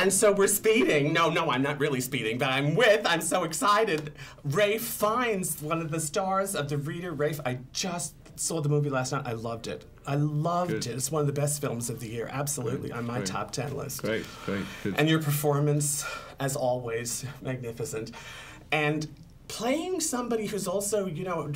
And so we're speeding. No, no, I'm not really speeding, but I'm with. I'm so excited. Rafe Fiennes one of the stars of the reader. Rafe, I just saw the movie last night. I loved it. I loved Good. it. It's one of the best films of the year. Absolutely, Great, on my great. top ten list. Great, great, good. And your performance, as always, magnificent. And playing somebody who's also, you know,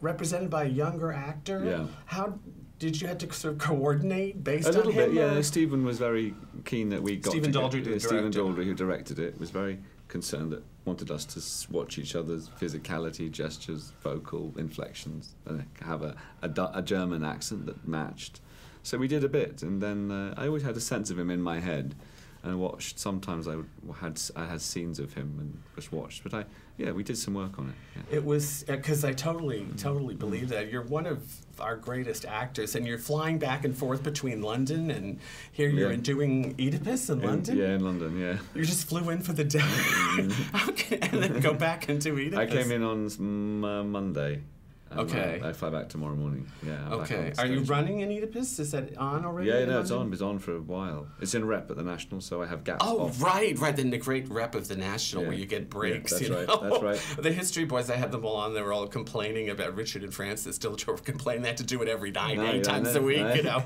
represented by a younger actor. Yeah. How did you have to sort of coordinate based a little on him? bit, yeah. or- Stephen was very keen that we got Stephen to get- Daldry, the yeah, Stephen director. Daldry, who directed it, was very concerned that wanted us to watch each other's physicality, gestures, vocal inflections, and have a, a, a German accent that matched. So we did a bit, and then uh, I always had a sense of him in my head, and watched. Sometimes I would, had I had scenes of him and just watched, but I yeah we did some work on it. Yeah. It was because I totally, Mm-hmm. totally believe that you're one of our greatest actors, and you're flying back and forth between London and here you're Yeah. doing Oedipus in In- London. yeah, in London, yeah. You just flew in for the day, How and then go back and do Oedipus. I came in on s- m- uh, Monday. Uh, Okay. I fly back tomorrow morning. Yeah. I'm back Okay, on are you running in Oedipus? Is that on already? Yeah, no, it's on. It's on for a while. It's in rep at the National, so I have gaps. Oh, off. right, right. Then the great rep of the National where you get breaks. that's you right, know? that's right. The History Boys, I had them all on. They were all complaining about Richard and Frances. Still complaining they had to do it every night, No, eight yeah, times a week, you know.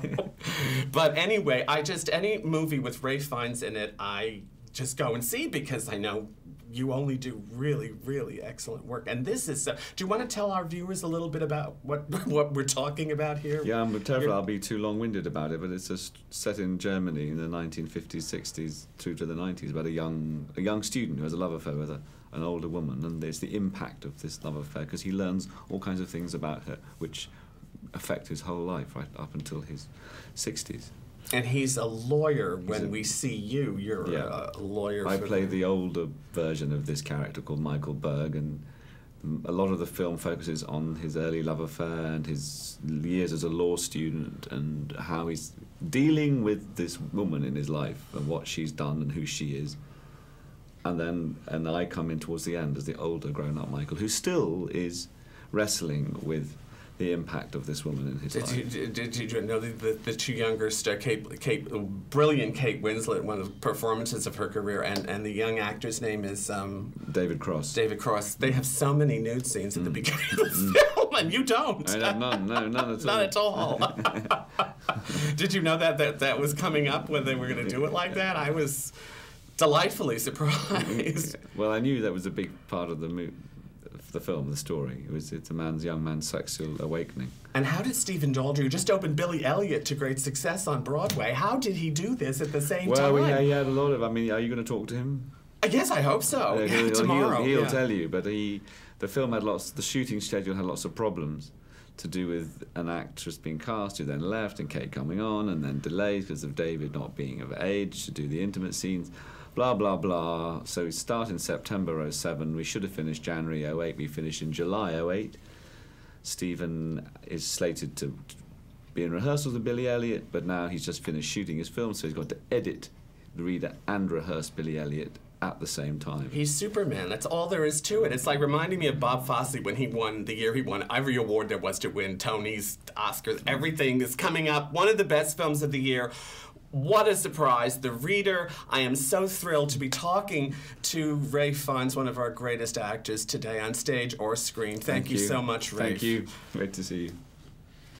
but anyway, I just, any movie with Ray Fiennes in it, I just go and see because I know you only do really, really excellent work. And this is, uh, do you want to tell our viewers a little bit about what what we're talking about here? Yeah, I'm terrified I'll be too long-winded about it, but it's just set in Germany in the 1950s, 60s, through to the 90s, about a young a young student who has a love affair with a, an older woman, and there's the impact of this love affair because he learns all kinds of things about her which affect his whole life right up until his 60s. And he's a lawyer when a- we see you. You're Yeah. a lawyer. I play the older version of this character called Michael Berg, and a lot of the film focuses on his early love affair and his years as a law student and how he's dealing with this woman in his life and what she's done and who she is. And then, and I come in towards the end as the older grown-up Michael, who still is wrestling with the impact of this woman in his Did life. you, did, did you know the, the, the two younger star, Kate, Kate, brilliant Kate Winslet, one of the performances of her career, and, and the young actor's name is um, David Kross. David Kross. They have so many nude scenes at the beginning of the film, and you don't. Mm. I have none, no, none at all. Not at all. Did you know that, that that was coming up when they were going to do it like that? I was delightfully surprised. Well, I knew that was a big part of the mo- of the film, the story. It was it's a man's young man's sexual awakening. And how did Stephen Daldry, who just opened Billy Elliot to great success on Broadway, how did he do this at the same Well, time? Well, yeah, he had a lot of. I mean, are you going to talk to him? I guess I hope so. Uh, he'll, tomorrow. he'll, he'll yeah. tell you. But he, the film had lots. The shooting schedule had lots of problems to do with an actress being cast who then left and Kate coming on, and then delays because of David not being of age to do the intimate scenes. Blah blah blah. So we start in September 07. We should have finished January 08. We finished in July 08. Stephen is slated to be in rehearsals with Billy Elliot, but now he's just finished shooting his film, so he's got to edit the reader and rehearse Billy Elliot at the same time. He's Superman. That's all there is to it. It's like reminding me of Bob Fosse when he won the year he won every award there was to win Tony's, Oscars, everything is coming up. One of the best films of the year. What a surprise. The reader, I am so thrilled to be talking to Ray Fiennes, one of our greatest actors today on stage or screen. Thank, you. so much, Ray. Thank you. Great to see you.